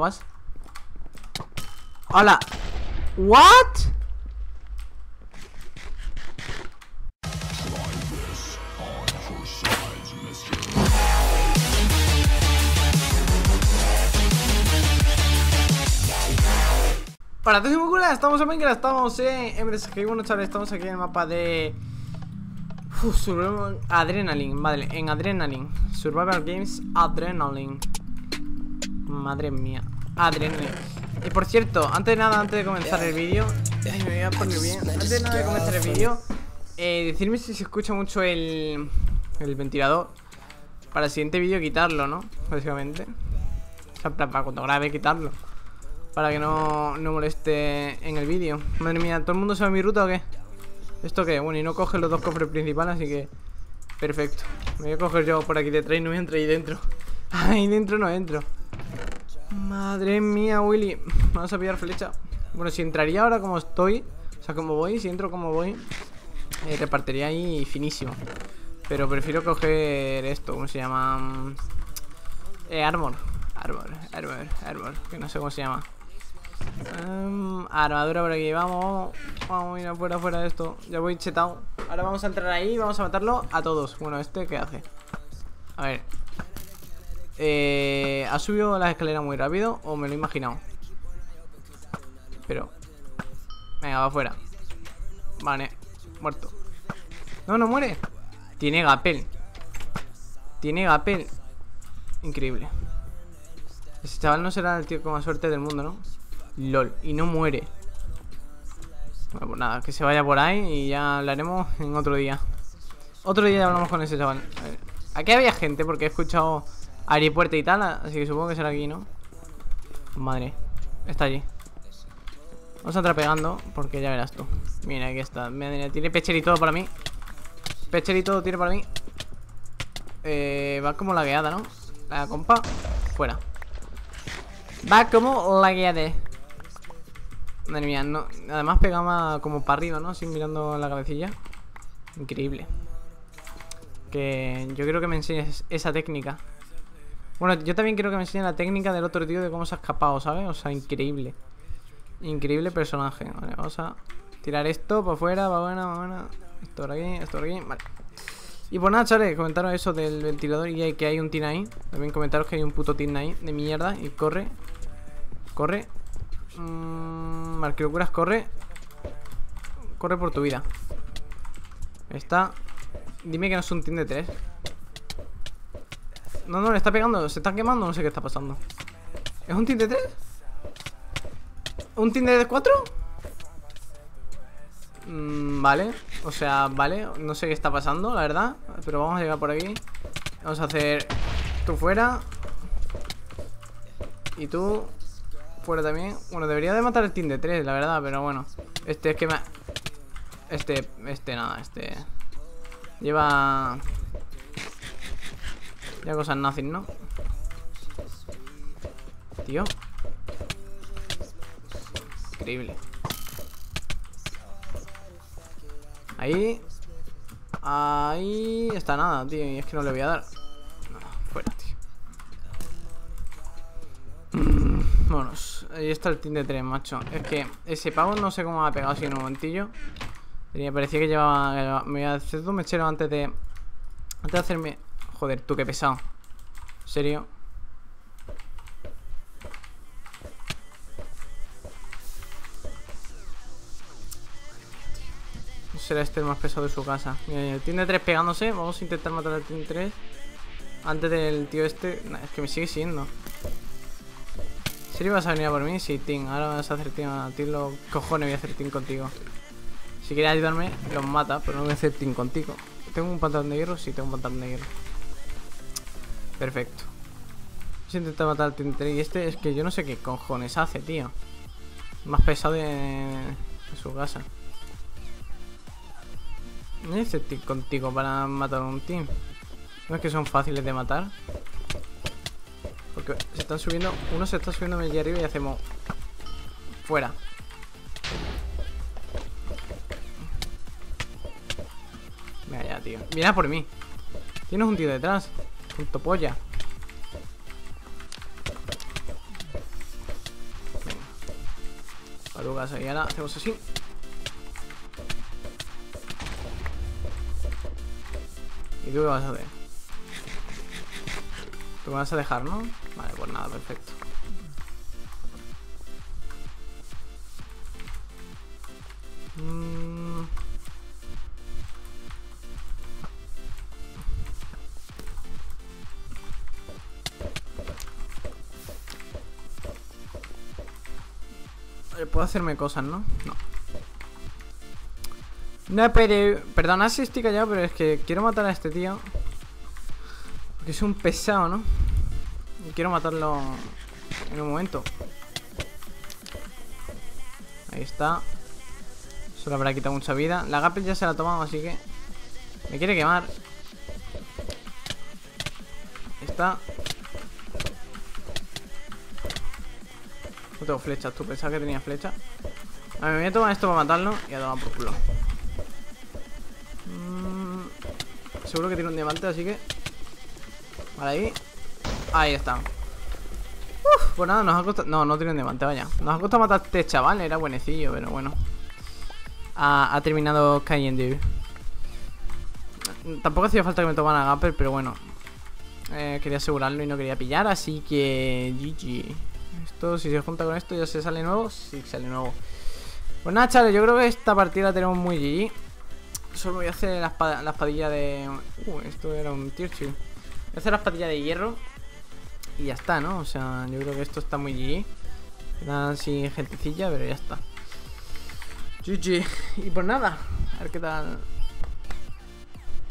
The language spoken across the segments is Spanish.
vas? Hola. What? Todos muy cool, estamos en Minecraft, estamos en MSG, bueno chavales, estamos aquí en el mapa de Uf, Survival Adrenaline, vale, en Adrenaline Survival Games Adrenaline Madre mía. Adrenaline Y por cierto, antes de nada, antes de comenzar el vídeo Me voy a poner bien. Antes de nada de comenzar el vídeo eh, Decirme si se escucha mucho el El ventilador. Para el siguiente vídeo quitarlo, ¿no? Básicamente. O sea, para cuando grabe quitarlo. Para que no, no moleste en el vídeo. Madre mía, ¿todo el mundo sabe mi ruta o qué? ¿Esto qué? Bueno, y no coge los dos cofres principales, así que... Perfecto. Me voy a coger yo por aquí detrás y no voy a entrar ahí dentro. Ahí dentro no entro Madre mía, Willy. Vamos a pillar flecha. Bueno, si entraría ahora como estoy O sea, como voy, si entro como voy eh, Repartiría ahí finísimo. Pero prefiero coger esto ¿Cómo se llama? Eh, armor Armor, armor, armor Que no sé cómo se llama. Um, armadura por aquí, vamos. Vamos a ir afuera, fuera de esto. Ya voy chetado Ahora vamos a entrar ahí y vamos a matarlo a todos. Bueno, ¿este qué hace? A ver eh, ¿Ha subido las escaleras muy rápido o me lo he imaginado? Pero Venga, va afuera. Vale, muerto. No, no muere. Tiene gapel. Tiene gapel. Increíble. Ese chaval no será el tío con más suerte del mundo, ¿no? LOL, y no muere. Bueno, pues nada, que se vaya por ahí Y ya hablaremos en otro día. Otro día hablamos con ese chaval. Aquí había gente porque he escuchado Aeropuerto y tal, así que supongo que será aquí, ¿no? Madre, está allí. Vamos a entrar pegando Porque ya verás tú. Mira, aquí está. Mira, tiene pecher y todo para mí. Pecher y todo tiene para mí. Eh, Va como la guiada, ¿no? La compa Fuera. Va como la guiada Madre mía, no, además pegaba como para arriba, ¿no? Así mirando la cabecilla. Increíble. Que yo quiero que me enseñes esa técnica Bueno, yo también quiero que me enseñes la técnica del otro tío de cómo se ha escapado, ¿sabes? O sea, increíble. Increíble personaje Vale, vamos a tirar esto para afuera, para buena, para buena. Esto por aquí, esto por aquí, vale. Y pues nada, chavales, comentaros eso del ventilador y que hay un tin ahí. También comentaros que hay un puto tin ahí de mierda Y corre Corre. Mmm, Marquilocuras, corre. Corre por tu vida. Está. Dime que no es un team de 3 No, no, le está pegando Se está quemando, no sé qué está pasando. ¿Es un team de 3? ¿Un team de 4? Mmm, vale O sea, vale No sé qué está pasando, la verdad Pero vamos a llegar por aquí. Vamos a hacer Tú fuera. Y tú Fuera también. Bueno, debería de matar el team de 3, la verdad Pero bueno. Este es que me... Este, este nada, este... Lleva... Ya cosas nothing, ¿no? Tío Increíble Ahí Ahí está nada, tío Y es que no le voy a dar Fuera, tío Vámonos. Ahí está el team de 3, macho. Es que ese pavo no sé cómo me ha pegado así en un momentillo. Me parecía que llevaba, Me voy a hacer un mechero antes de. Antes de hacerme. Joder, tú qué pesado. ¿En serio? Será este el más pesado de su casa. Mira, el de 3 pegándose. Vamos a intentar matar al team 3. Antes del tío este. es que me sigue siendo. ¿En serio vas a venir a por mí? Sí, Tim. Ahora vas a hacer team a ti. Los cojones voy a hacer team contigo. Si quieres ayudarme, los mata, pero no voy a hacer team contigo. ¿Tengo un pantalón de hierro? Sí, tengo un pantalón de hierro. Perfecto. Voy a intentar matar al 3. Y este es que yo no sé qué cojones hace, tío. Más pesado de su casa. No team contigo para matar a un team. No es que son fáciles de matar. Porque se están subiendo Uno se está subiendo allí arriba y hacemos Fuera Mira ya, tío Viene por mí Tienes un tío detrás Punto polla. Venga Palugas ahí, ahora hacemos así. ¿Y tú qué vas a hacer? Tú me vas a dejar, ¿no? Vale, pues nada, perfecto. Puedo hacerme cosas, ¿no? No. No, pero... Perdona si estoy callado, pero es que quiero matar a este tío. Porque es un pesado, ¿no? Y quiero matarlo en un momento. Ahí está. Solo habrá quitado mucha vida. La Gapel ya se la ha tomado, así que... Me quiere quemar. Ahí está. No tengo flechas, tú pensabas que tenía flecha. A ver, me voy a tomar esto para matarlo y a tomar por culo. Mm, seguro que tiene un diamante, así que. Vale, ahí. Ahí está. Uf, pues nada, nos ha costado. No, no tiene un diamante, vaya. Nos ha costado matar este chaval, era buenecillo, pero bueno. Ha, terminado cayendo. Tampoco hacía falta que me tomara Gapper, pero bueno. Eh, quería asegurarlo y no quería pillar, así que. GG. Esto, si se junta con esto, ya se sale nuevo. Sí, sale nuevo. Pues nada, chavales, yo creo que esta partida la tenemos muy GG. Solo voy a hacer la, espadilla de... Uh, esto era un tier Voy a hacer la espadilla de hierro. Y ya está, ¿no? O sea, yo creo que esto está muy GG. Queda así gentecilla, pero ya está. GG. Y pues nada, a ver qué tal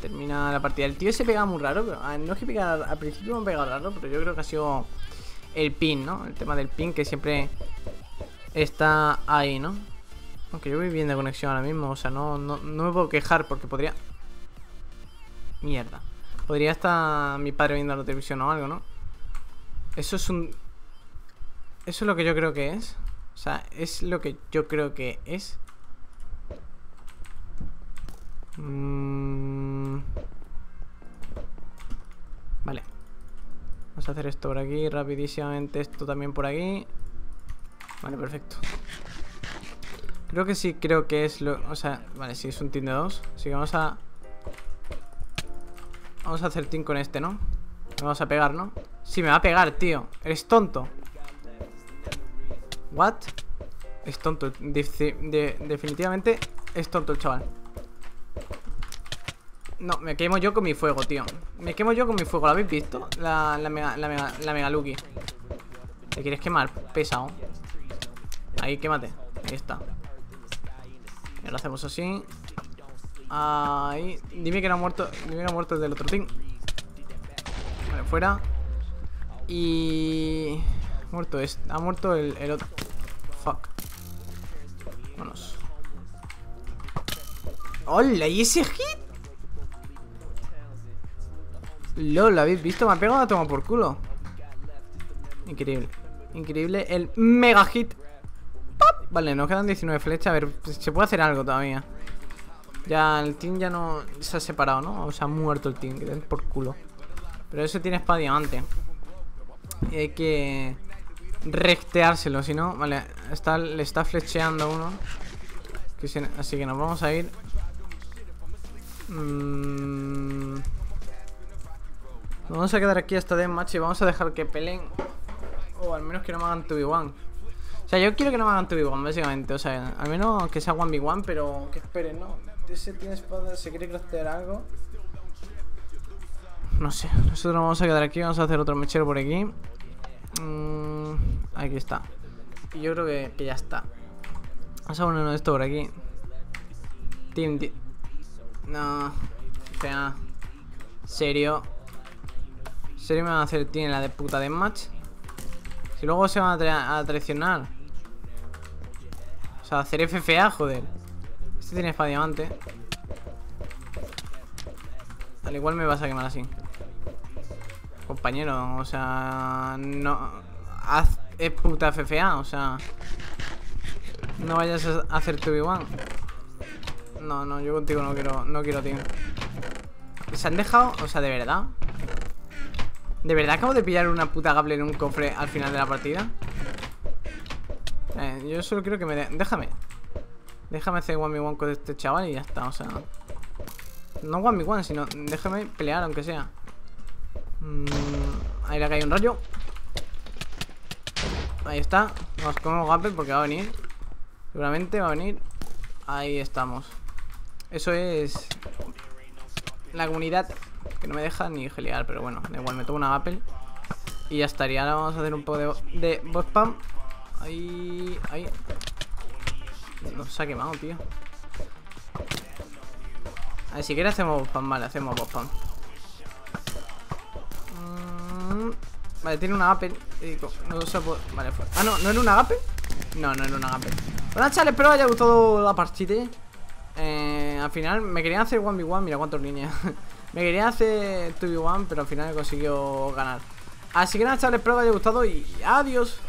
termina la partida. El tío se pega muy raro, no es que pega, al principio me pega raro, pero yo creo que ha sido el pin, ¿no? El tema del pin que siempre está ahí, ¿no? Aunque yo voy bien de conexión ahora mismo, o sea, no, no, no me puedo quejar porque podría... Mierda. Podría estar mi padre viendo la televisión o algo, ¿no? Eso es un... Eso es lo que yo creo que es. O sea, es lo que yo creo que es. Mmm... Vale. Vamos a hacer esto por aquí, rapidísimamente esto también por aquí. Vale, perfecto. Creo que sí, creo que es lo... O sea, vale, sí, es un team de dos. Así que vamos a... Vamos a hacer team con este, ¿no? Me vamos a pegar, ¿no? Sí, me va a pegar, tío. Eres tonto. ¿What? Es tonto. definitivamente es tonto el chaval. No, me quemo yo con mi fuego, tío. Me quemo yo con mi fuego, ¿lo habéis visto? La, la mega, la mega, la mega Lucky. ¿Te quieres quemar? Pesado. Ahí, quémate. Ahí está. Y ahora hacemos así. Ahí. Dime que no ha muerto Dime que ha muerto el del otro team. Vale, fuera. Y... Muerto es Ha muerto el, el otro. Fuck. Vámonos. ¡Hola! ¿Y ese hit? LOL, ¿habéis visto? Me ha pegado a toma por culo. Increíble. Increíble el mega hit. Vale, nos quedan 19 flechas. A ver, se puede hacer algo todavía. Ya, el team ya no Se ha separado, ¿no? O sea, ha muerto el team por culo. Pero ese tiene espada diamante. Y hay que Recteárselo, si no Vale, está, le está flecheando uno. Así que nos vamos a ir. Mmm Vamos a quedar aquí hasta match y vamos a dejar que peleen. O al menos que no me hagan 2v1. O sea, yo quiero que no me hagan 2v1, básicamente. O sea, al menos que sea 1v1, pero que esperen, ¿no? Ese tiene espada, se quiere craftear algo. No sé, nosotros vamos a quedar aquí, vamos a hacer otro mechero por aquí. Mm, aquí está. Y yo creo que, que ya está. Vamos a poner uno de esto por aquí. Team, team. No. O sea, serio serio me van a hacer tiene la de puta de match? Si luego se van a, traicionar. O sea, hacer FFA, joder. Este tiene espada diamante. Al igual me vas a quemar así. Compañero, o sea... No... Haz es puta FFA, o sea... No vayas a hacer tu igual. No, no, yo contigo no quiero, no quiero, tío. ¿Se han dejado? O sea, de verdad. ¿De verdad acabo de pillar una puta gable en un cofre al final de la partida? Eh, yo solo quiero que me de... Déjame. Déjame hacer one me one con este chaval y ya está, o sea... No one me one, sino déjame pelear aunque sea. Mm, ahí le cae un rayo. Ahí está. Nos comemos Gapel porque va a venir. Seguramente va a venir. Ahí estamos. Eso es la comunidad no me deja ni gelear, pero bueno, da igual, me tomo una Apple y ya estaría. Ahora vamos a hacer un poco de, de spam. Ahí, ahí. Nos ha quemado, tío. A ver, si quiere hacemos bot spam, vale, hacemos bot spam. Mm, vale, tiene una Apple. No se puede. Vale. Ah, no, ¿no era una Apple? No, no era una Apple. Bueno, chavales, espero que haya gustado la partida. Eh, al final me querían hacer 1v1, mira cuántos líneas. me querían hacer 2v1, pero al final he conseguido ganar. Así que nada, chavales, espero que os haya gustado y adiós.